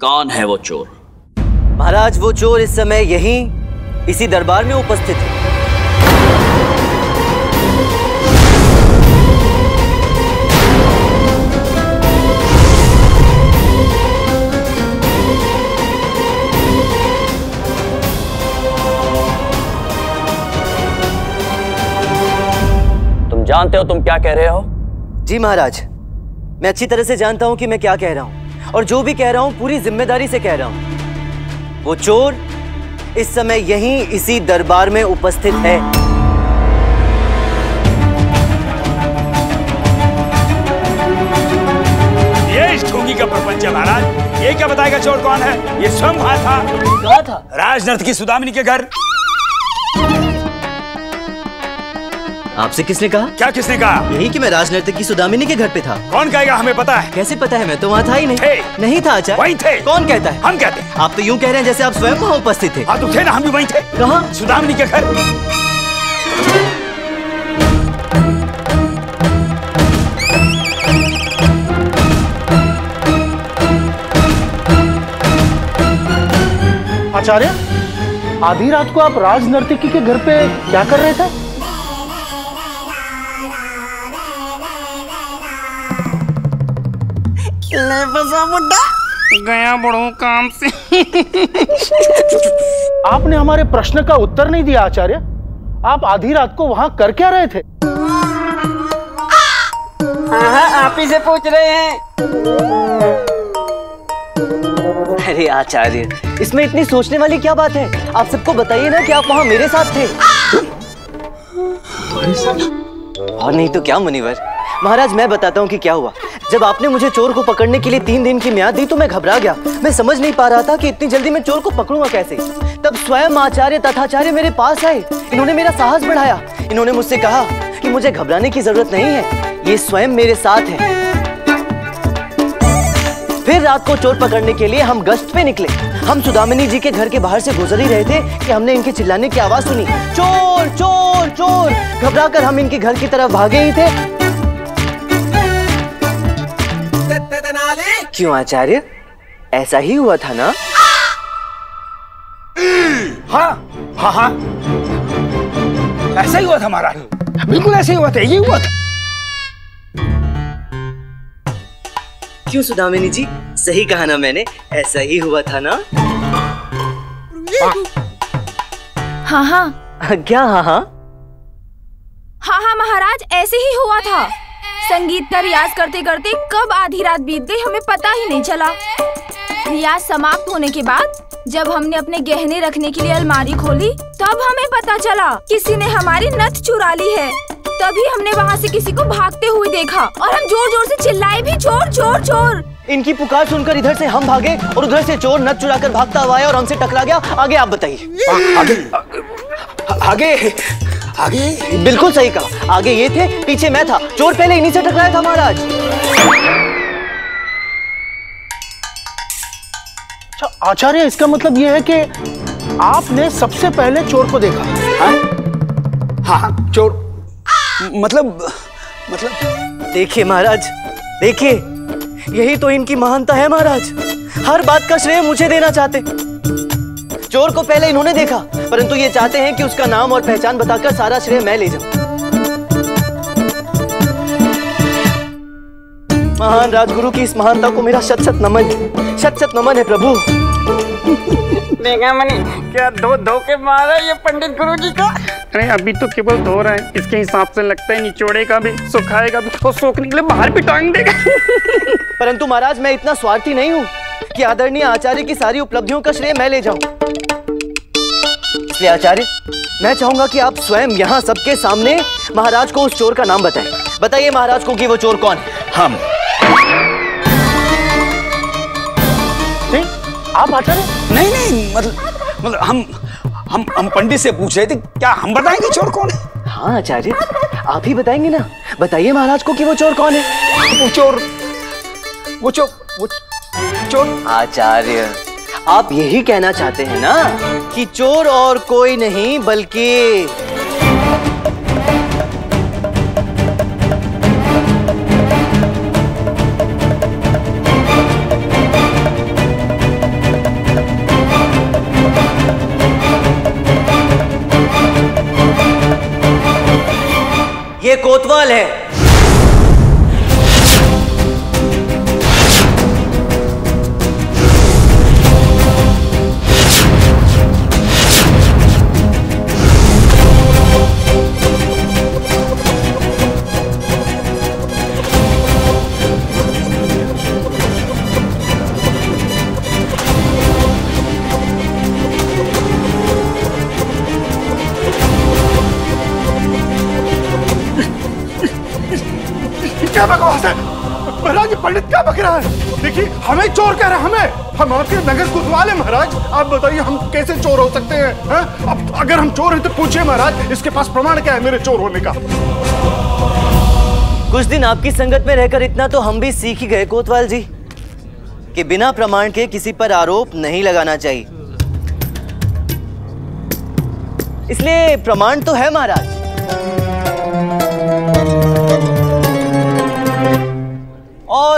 कौन है वो चोर? महाराज वो चोर इस समय यहीं इसी दरबार में उपस्थित है। तुम जानते हो तुम क्या कह रहे हो? जी महाराज मैं अच्छी तरह से जानता हूँ कि मैं क्या कह रहा हूँ। और जो भी कह रहा हूँ पूरी ज़िम्मेदारी से कह रहा हूँ। वो चोर इस समय यहीं इसी दरबार में उपस्थित है। ये इस ठोगी का प्रपंच है महाराज। ये क्या बताएगा चोर कौन है? ये स्वयं वहाँ था। कहा था? राजनर्थ की सुदामिनी के घर। आपसे किसने कहा? क्या किसने कहा? यही कि मैं राजनर्तक की सुदामिनी के घर पे था। कौन कहेगा हमें पता है? कैसे पता है? मैं तो वहाँ था ही नहीं। थे। नहीं था आचार्य। वहीं थे। कौन कहता है? हम कहते हैं। आप तो यूँ कह रहे हैं जैसे आप स्वयं वहाँ उपस्थित थे। हाँ तो थे ना हम भी वहीं थे। कहा? सुदामिनी के घर। आचार्य आधी रात को आप राज नर्तकी के घर पे क्या कर रहे थे? ले बसा बुड्ढा। गया बड़ो काम से। आपने हमारे प्रश्न का उत्तर नहीं दिया आचार्य। आप आधी रात को वहाँ कर क्या रहे थे? हाँ हाँ आप ही से पूछ रहे हैं। अरे आचार्य इसमें इतनी सोचने वाली क्या बात है? आप सबको बताइए ना कि आप वहाँ मेरे साथ थे। और नहीं तो क्या मुनिवर? महाराज, मैं बताता हूँ कि क्या हुआ। जब आपने मुझे चोर को पकड़ने के लिए तीन दिन की म्याद दी तो मैं घबरा गया। मैं समझ नहीं पा रहा था कि इतनी जल्दी मैं चोर को पकड़ूँगा कैसे। तब स्वयं आचार्य तथाचार्य मेरे पास आए। इन्होंने मेरा साहस बढ़ाया। इन्होंने मुझसे कहा कि मुझे घबराने की ज़रूरत नहीं है। ये स्वयं मेरे साथ है। फिर रात को चोर पकड़ने के लिए हम गश्त पे निकले। हम सुदामिनी जी के घर के बाहर से गुजर ही रहे थे कि हमने इनके चिल्लाने की आवाज़ सुनी। चोर चोर चोर! घबरा कर हम इनके घर की तरफ़ भागे ही थे। क्यों आचार्य? ऐसा ही हुआ था ना? हाँ हाँ हाँ। ऐसा ही हुआ था महाराज। बिल्कुल ऐसा ही हुआ था ये हुआ था। क्यों सुदामिनी जी? सही कहा ना मैंने ऐसा ही हुआ था ना? हाँ। हाँ क्या हाँ हाँ? हाँ हाँ महाराज ऐसे ही हुआ था। संगीत का रियाज करते करते कब आधी रात बीत गई हमें पता ही नहीं चला। रियाज समाप्त होने के बाद जब हमने अपने गहने रखने के लिए अलमारी खोली तब हमें पता चला किसी ने हमारी नथ चुरा ली है। तभी हमने वहाँ से किसी को भागते हुए देखा और हम ज़ोर ज़ोर से चिल्लाए भी चोर चोर चोर इनकी पुकार सुनकर इधर से हम भागे और उधर से चोर नथ चुरा कर भागता हुआ आया और हमसे टकरा गया। आगे आप बताइए। आगे। आगे। आगे? बिल्कुल सही कहा। आगे ये थे पीछे मैं था। चोर पहले इन्हीं से टकराया था महाराज। अच्छा आचार्य इसका मतलब यह है कि आपने सबसे पहले चोर को देखा। हाँ? हाँ चोर। मतलब मतलब देखिए महाराज देखिए। यही तो इनकी महानता है महाराज। हर बात का श्रेय मुझे देना चाहते। चोर को पहले इन्होंने देखा परंतु ये चाहते हैं कि उसका नाम और पहचान बताकर सारा श्रेय मैं ले जाऊँ। महान राजगुरु की इस महानता को मेरा शत शत नमन शत शत नमन है प्रभु। देखा मनी क्या दो धोखे मारा ये पंडित गुरु जी का? अरे अभी तो केवल धो रहा है इसके हिसाब से लगता है निचोड़ेगा भी सुखाएगा भी तो सोखने के लिए बाहर भी टांग देगा परंतु महाराज मैं इतना स्वार्थी नहीं हूँ कि आदरणीय आचार्य की सारी उपलब्धियों का श्रेय मैं ले जाऊँ। इसलिए आचार्य मैं चाहूँगा कि आप स्वयं यहाँ सबके सामने महाराज को उस चोर का नाम बताएँ। बताइए महाराज को कि वो चोर कौन? है हम। नहीं आप आचार्य? नहीं नहीं मतलब मतलब हम हम हम पंडित से पूछ रहे थे क्या हम बताएँगे चोर कौन है? हाँ आचार्य आप ही बताएँगे ना। बताइए महाराज को कि वो चोर कौन है? वो चोर वो चोर वो चोर। आचार्य। आप यही कहना चाहते हैं ना? कि चोर और कोई नहीं, बल्कि ये कोतवाल है। पंडित रहा है। देखिए, हमें चोर कह रहा है, हमें। हम आपके नगर कोतवाल है महाराज। आप बताइए, हम कैसे चोर हो सकते हैं हैं? अब अगर हम चोर हैं तो पूछिए, महाराज, इसके पास प्रमाण क्या है मेरे चोर होने का? कुछ दिन आपकी संगत में रहकर इतना तो हम भी सीख ही गए, कोतवाल जी, कि बिना प्रमाण के किसी पर आरोप नहीं लगाना चाहिए। इसलिए प्रमाण तो है, महाराज।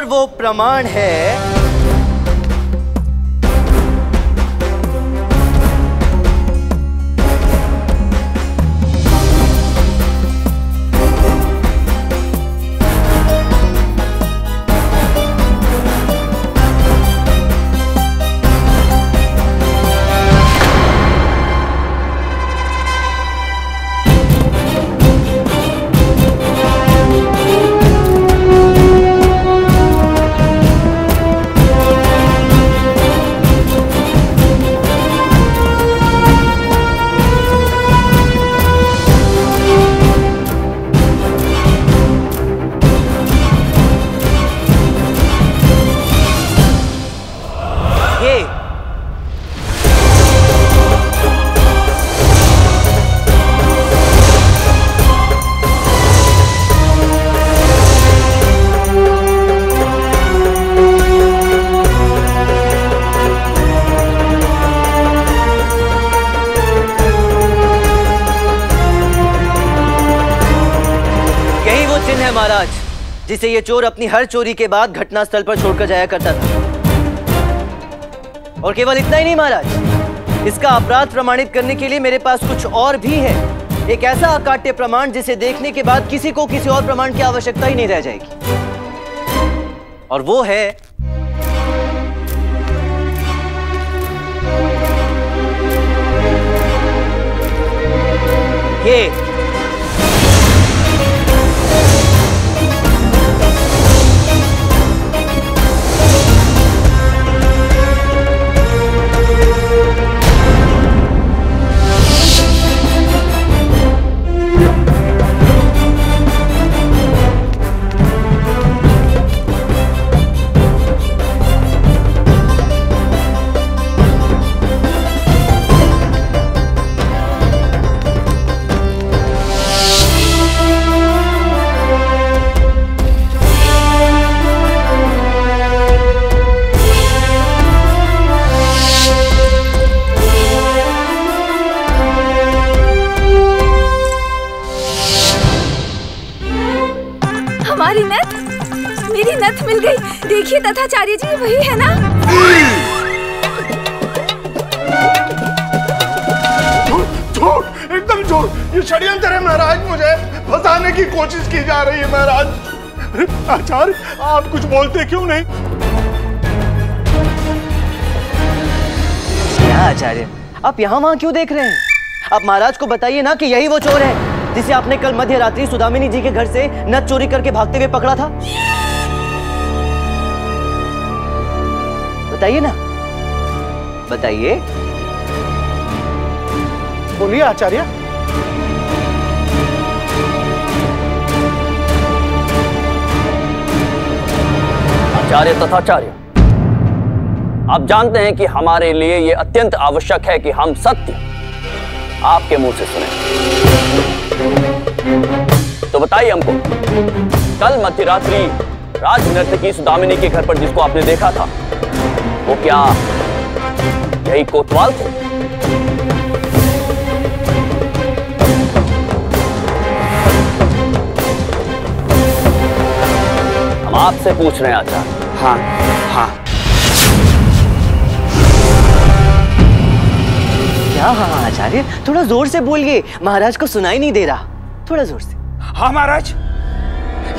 और वो प्रमाण है महाराज, जिसे ये चोर अपनी हर चोरी के बाद घटनास्थल पर छोड़कर जाया करता था। और केवल इतना ही नहीं, महाराज, इसका अपराध प्रमाणित करने के लिए मेरे पास कुछ और भी है। एक ऐसा अकाट्य प्रमाण जिसे देखने के बाद किसी को किसी और प्रमाण की आवश्यकता ही नहीं रह जाएगी। और वो है ये। हमारी नथ? मेरी नथ मिल गई। देखिए तथाचार्य जी वही है ना? एकदम ये षड्यंत्र है महाराज मुझे फंसाने की कोशिश की जा रही है महाराज। आचार्य आप कुछ बोलते क्यों नहीं? क्या आचार्य? आप यहाँ वहाँ क्यों देख रहे हैं? आप महाराज को बताइए ना कि यही वो चोर है। जिसे आपने कल मध्य रात्रि सुदामिनी जी के घर से नथ चोरी करके भागते हुए पकड़ा था? बताइए ना। बताइए। बोलिए आचार्य। आचार्य तथाचार्य आप जानते हैं कि हमारे लिए ये अत्यंत आवश्यक है कि हम सत्य आपके मुँह से सुने। तो बताइए हमको, कल मध्य रात्रि राज नर्तकी सुदामिनी के घर पर जिसको आपने देखा था, वो क्या यही कोतवाल थे? हम आपसे पूछ रहे हैं, आचार्य। हाँ हाँ। क्या? हाँ हाँ आचार्य थोड़ा ज़ोर से बोलिए। महाराज को सुनाई नहीं दे रहा। थोड़ा ज़ोर से। हाँ महाराज।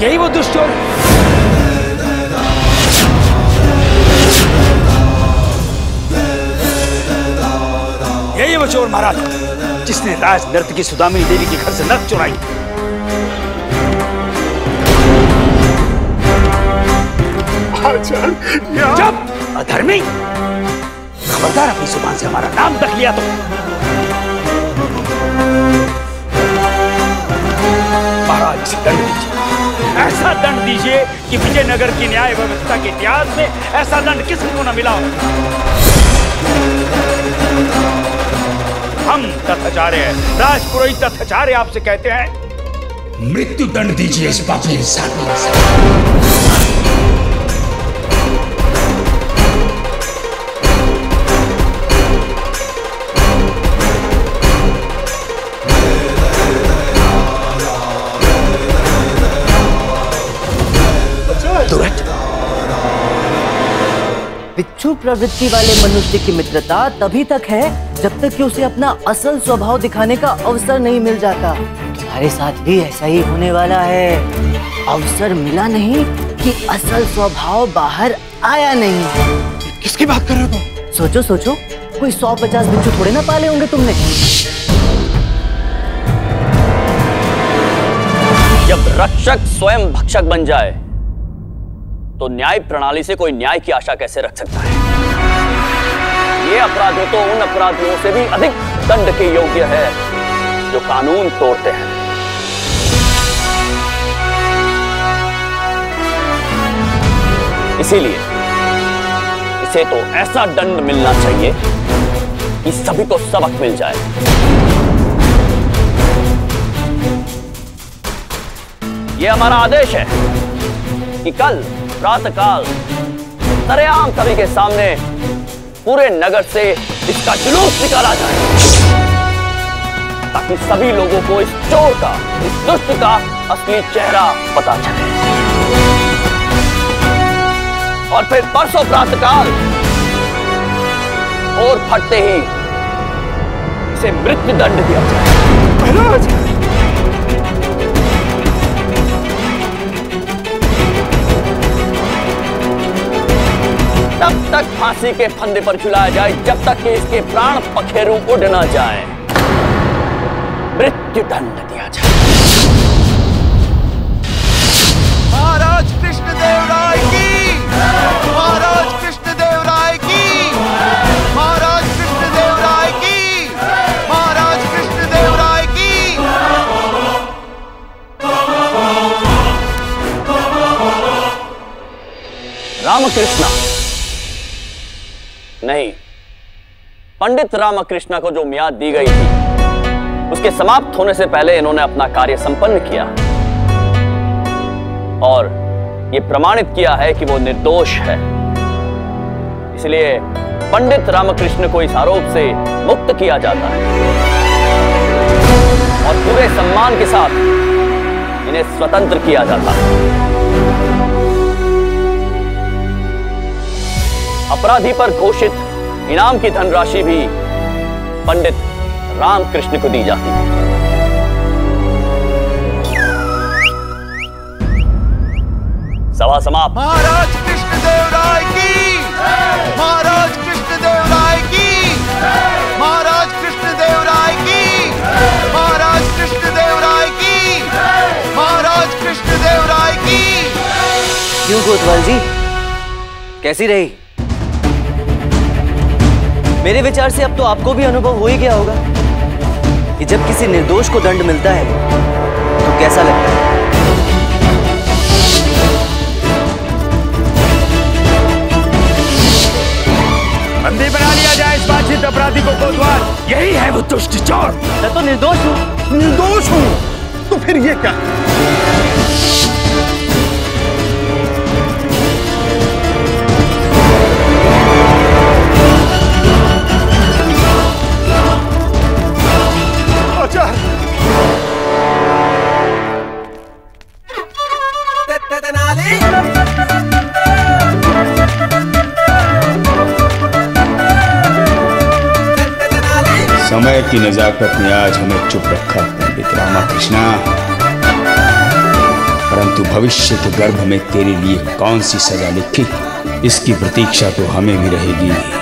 यही वो दुष्ट चोर यही वो चोर महाराज जिसने राज नर्तकी सुदामिनी देवी के घर से नर्क चुराई। आचार्य जब अधर्मी! खबरदार अपनी ज़ुबान से हमारा नाम तक लिया तो। महाराज दंड दीजिए। ऐसा दंड दीजिए कि विजयनगर की न्याय व्यवस्था के इतिहास में ऐसा दंड किसी को न मिला हो। हम तथाचार्य हैं, राजपुरोहित तथाचार्य आपसे कहते हैं, मृत्यु दंड दीजिए इस पापी इंसान को बिच्छू प्रवृत्ति वाले मनुष्य की मित्रता तभी तक है जब तक कि उसे अपना असल स्वभाव दिखाने का अवसर नहीं मिल जाता। तुम्हारे साथ भी ऐसा ही होने वाला है। अवसर मिला नहीं कि असल स्वभाव बाहर आया नहीं। किसकी बात कर रहे हो सोचो सोचो। कोई सौ पचास बिच्छू थोड़े ना पाले होंगे तुमने। जब रक्षक स्वयं भक्षक बन जाए तो न्याय प्रणाली से कोई न्याय की आशा कैसे रख सकता है? ये अपराधी तो उन अपराधियों से भी अधिक दंड के योग्य है, जो कानून तोड़ते हैं। इसीलिए इसे तो ऐसा दंड मिलना चाहिए कि सभी को सबक मिल जाए। ये हमारा आदेश है कि कल प्रातःकाल सरेआम सभी के सामने पूरे नगर से इसका जुलूस निकाला जाए। ताकि सभी लोगों को इस चोर का, इस दुष्ट का असली चेहरा पता चले। और फिर परसों प्रातःकाल, और फटते ही इसे मृत्यु दंड दिया जाए। तब तक फांसी के फंदे पर झुलाया जाए जब तक कि इसके प्राण पखेरु उड़ न जाए। मृत्यु दंड दिया जाए। महाराज कृष्णदेव राय की। महाराज कृष्णदेव राय की। महाराज कृष्णदेव राय की। महाराज कृष्णदेव राय की। रामकृष्णा। नहीं। पंडित रामकृष्णा को जो मियाद दी गई थी, उसके समाप्त होने से पहले इन्होंने अपना कार्य संपन्न किया। और ये प्रमाणित किया है कि वो निर्दोष है। इसलिए पंडित रामकृष्ण को इस आरोप से मुक्त किया जाता है। और पूरे सम्मान के साथ इन्हें स्वतंत्र किया जाता है। अपराधी पर घोषित इनाम की धनराशि भी पंडित रामकृष्ण को दी जाती है। सभा समाप्त। महाराज कृष्णदेव राय की। महाराज कृष्णदेव राय की। महाराज कृष्णदेव राय की। महाराज कृष्णदेव राय की। महाराज कृष्णदेव राय की। क्यों कोतवाल जी? कैसी रही? मेरे विचार से अब तो आपको भी अनुभव हो ही गया होगा कि जब किसी निर्दोष को दंड मिलता है तो कैसा लगता है? बंदी बना लिया जाए इस बातचीत अपराधी को कोतवाल। यही है वो दुष्ट चोर। मैं तो निर्दोष हूँ। निर्दोष हूँ? तो फिर ये क्या? समय की नजाकत ने आज हमें चुप रखा पंडित रामा कृष्णा परंतु भविष्य के गर्भ में तेरे लिए कौन सी सजा लिखी? इसकी प्रतीक्षा तो हमें भी रहेगी।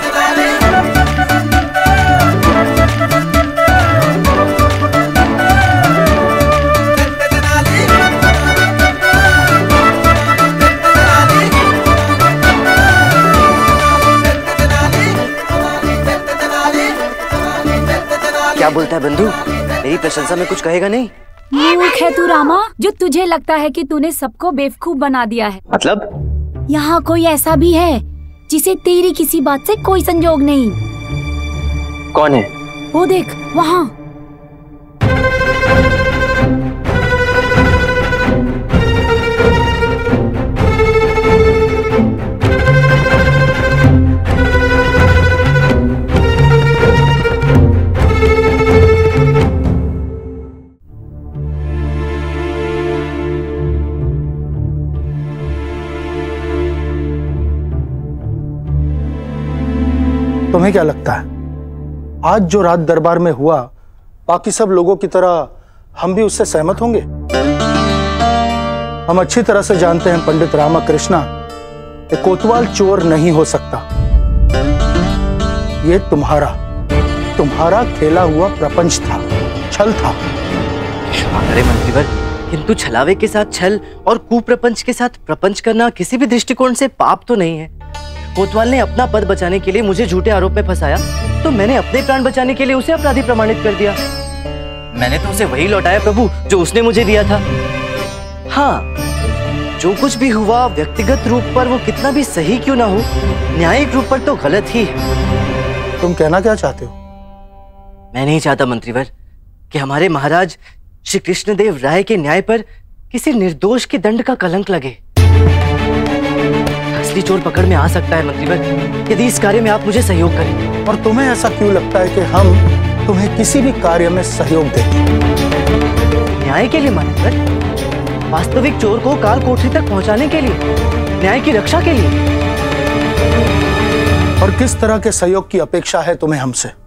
क्या बोलता है बंधु? मेरी प्रशंसा में कुछ कहेगा नहीं? मूर्ख है तू रामा जो तुझे लगता है कि तूने सबको बेवकूफ़ बना दिया है। मतलब? यहाँ कोई ऐसा भी है जिसे तेरी किसी बात से कोई संजोग नहीं। कौन है? वो देख वहाँ। तुम्हें क्या लगता है? आज जो रात दरबार में हुआ, बाकी सब लोगों की तरह हम भी उससे सहमत होंगे? हम अच्छी तरह से जानते हैं पंडित रामा कृष्णा कि कोतवाल चोर नहीं हो सकता। ये तुम्हारा तुम्हारा खेला हुआ प्रपंच था, छल था। अरे मंत्रीवर किंतु छलावे के साथ छल और कुप्रपंच के साथ प्रपंच करना किसी भी दृष्टिकोण से पाप तो नहीं है। कोतवाल ने अपना पद बचाने के लिए मुझे झूठे आरोप में फंसाया तो मैंने अपने प्राण बचाने के लिए उसे अपराधी प्रमाणित कर दिया। मैंने तो उसे वही लौटाया प्रभु जो उसने मुझे दिया था। हाँ जो कुछ भी हुआ व्यक्तिगत रूप पर वो कितना भी सही क्यों ना हो न्यायिक रूप पर तो गलत ही है। तुम कहना क्या चाहते हो? मैं नहीं चाहता मंत्रीवर कि हमारे महाराज श्री कृष्णदेव राय के न्याय पर किसी निर्दोष के दंड का कलंक लगे। असली चोर पकड़ में आ सकता है मकलीबन यदि इस कार्य में आप मुझे सहयोग करें। और तुम्हें ऐसा क्यों लगता है कि हम तुम्हें किसी भी कार्य में सहयोग दें न्याय के लिए मंत्रीवर वास्तविक चोर को काल कोठरी तक पहुँचाने के लिए न्याय की रक्षा के लिए। और किस तरह के सहयोग की अपेक्षा है तुम्हें हमसे?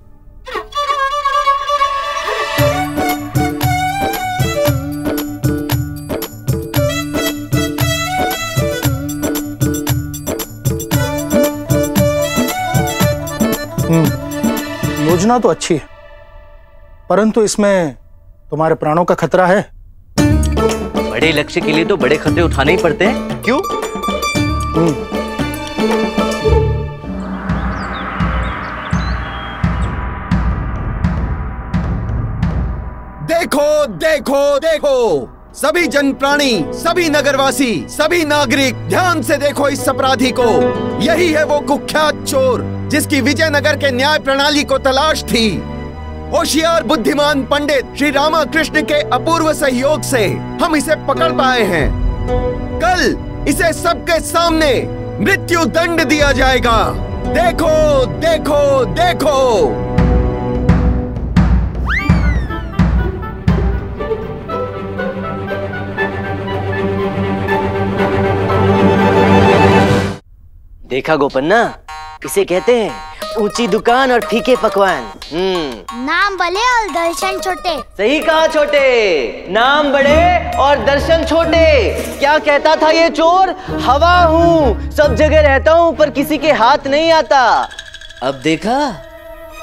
योजना तो अच्छी है परंतु इसमें तुम्हारे प्राणों का खतरा है। बड़े लक्ष्य के लिए तो बड़े खतरे उठाने ही पड़ते हैं। क्यों? देखो देखो देखो। सभी जन प्राणी सभी नगरवासी, सभी नागरिक ध्यान से देखो इस अपराधी को। यही है वो कुख्यात चोर, जिसकी विजयनगर के न्याय प्रणाली को तलाश थी। होशियार, बुद्धिमान पंडित श्री रामाकृष्ण के अपूर्व सहयोग से हम इसे पकड़ पाए हैं। कल इसे सबके सामने मृत्यु दंड दिया जाएगा। देखो देखो देखो। देखा गोपन्ना? इसे कहते हैं ऊँची दुकान और फीके पकवान। हम्म। नाम बले और दर्शन छोटे। सही कहा छोटे। नाम बड़े और दर्शन छोटे। क्या कहता था ये चोर? हवा हूँ। सब जगह रहता हूँ पर किसी के हाथ नहीं आता। अब देखा?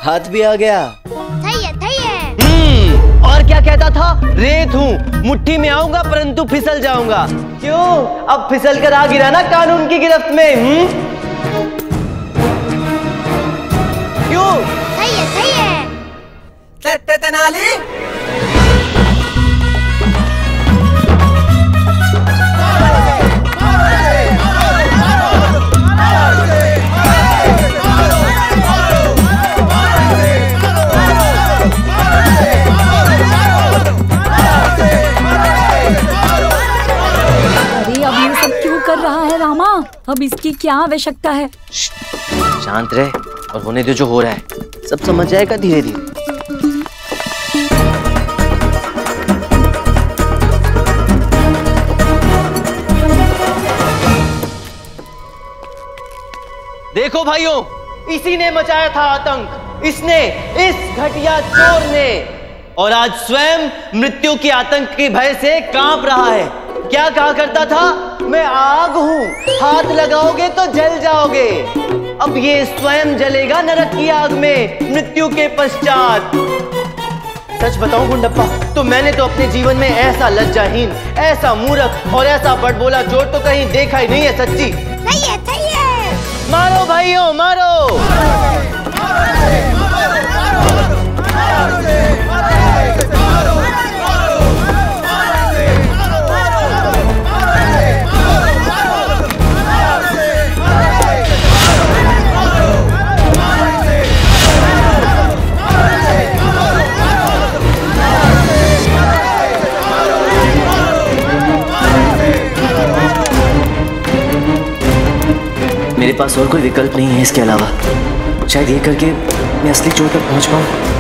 हाथ भी आ गया। थई है थई है। हम्म। और क्या कहता था? रेत हूँ। मुट्ठी में आऊँगा परंतु फिसल जाऊँगा। क्यों? अब फिसल कर आ गिरा ना कानून की गिरफ्त में हम्म? क्यों? थई है थई है। क्यों कर रहा है रामा? अब इसकी क्या आवश्यकता है? शांत रहे। और होने दे जो हो रहा है। सब समझ जाएगा धीरे धीरे देखो भाइयों, इसी ने मचाया था आतंक। इसने, इस घटिया चोर ने। और आज स्वयं मृत्यु के आतंक के भय से काँप रहा है। क्या कहा करता था? मैं आग हूँ। हाथ लगाओगे तो जल जाओगे। अब ये स्वयं जलेगा नरक की आग में मृत्यु के पश्चात। सच बताऊँ गुंडप्पा तो मैंने तो अपने जीवन में ऐसा लज्जाहीन ऐसा मूर्ख और ऐसा बड़बोला ज़ोर तो कहीं देखा ही नहीं है सच्ची। सही है सही है। मारो भाइयों मारो। मेरे। पास और कोई विकल्प नहीं है इसके अलावा। शायद ये करके मैं असली चोर तक पहुँच पाऊँ।